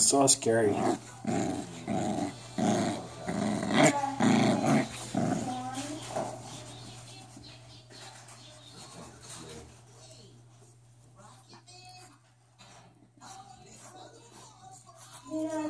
so scary. Oh,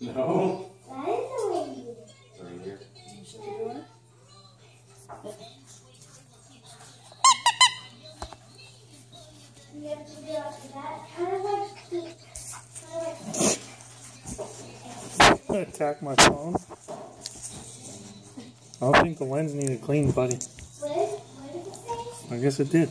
No. That is the way you do. Right here. You shut the door? You have to do after that. Kind of like the. Kind of like. Attack my phone. I don't think the lens needed clean, buddy. What, what did it say? I guess it did.